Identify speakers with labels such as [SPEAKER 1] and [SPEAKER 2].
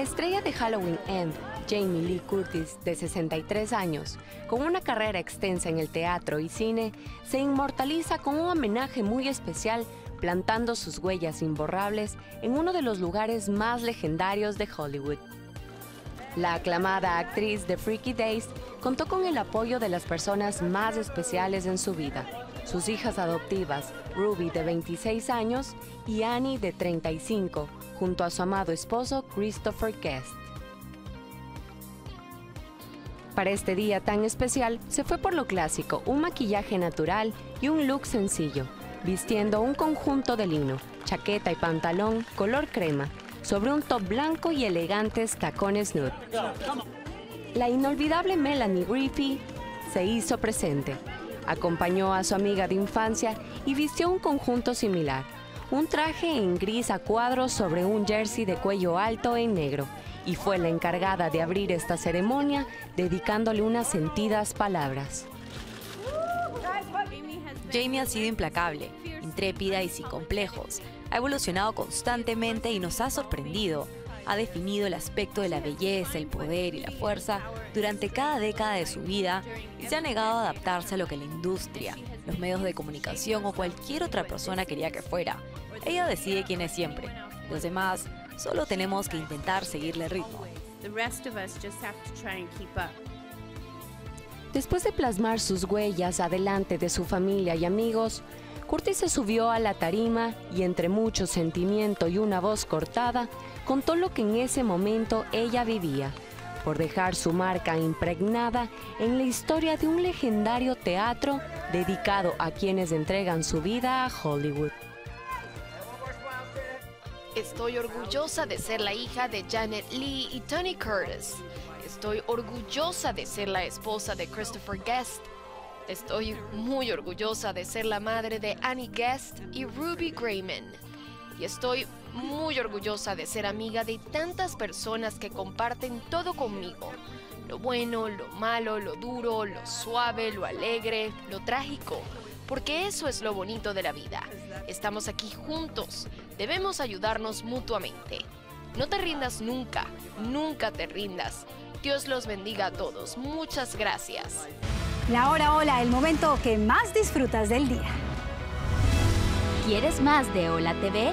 [SPEAKER 1] estrella de Halloween End, Jamie Lee Curtis, de 63 años, con una carrera extensa en el teatro y cine, se inmortaliza con un homenaje muy especial plantando sus huellas imborrables en uno de los lugares más legendarios de Hollywood. La aclamada actriz de Freaky Days contó con el apoyo de las personas más especiales en su vida, sus hijas adoptivas, Ruby de 26 años y Annie de 35, junto a su amado esposo Christopher Guest. Para este día tan especial, se fue por lo clásico, un maquillaje natural y un look sencillo, vistiendo un conjunto de lino, chaqueta y pantalón color crema, sobre un top blanco y elegantes tacones nude. La inolvidable Melanie Griffey se hizo presente. Acompañó a su amiga de infancia y vistió un conjunto similar, un traje en gris a cuadros sobre un jersey de cuello alto en negro, y fue la encargada de abrir esta ceremonia dedicándole unas sentidas palabras.
[SPEAKER 2] Jamie ha sido implacable, intrépida y sin complejos. Ha evolucionado constantemente y nos ha sorprendido. Ha definido el aspecto de la belleza, el poder y la fuerza durante cada década de su vida y se ha negado a adaptarse a lo que la industria, los medios de comunicación o cualquier otra persona quería que fuera. Ella decide quién es siempre. Los demás solo tenemos que intentar seguirle el ritmo.
[SPEAKER 1] Después de plasmar sus huellas adelante de su familia y amigos, Curtis se subió a la tarima y entre mucho sentimiento y una voz cortada, contó lo que en ese momento ella vivía, por dejar su marca impregnada en la historia de un legendario teatro dedicado a quienes entregan su vida a Hollywood.
[SPEAKER 3] Estoy orgullosa de ser la hija de Janet Lee y Tony Curtis. Estoy orgullosa de ser la esposa de Christopher Guest. Estoy muy orgullosa de ser la madre de Annie Guest y Ruby Grayman. Y estoy muy orgullosa de ser amiga de tantas personas que comparten todo conmigo. Lo bueno, lo malo, lo duro, lo suave, lo alegre, lo trágico. Porque eso es lo bonito de la vida. Estamos aquí juntos. Debemos ayudarnos mutuamente. No te rindas nunca, nunca te rindas. Dios los bendiga a todos. Muchas gracias.
[SPEAKER 4] La hora hola, el momento que más disfrutas del día.
[SPEAKER 5] ¿Quieres más de Hola TV?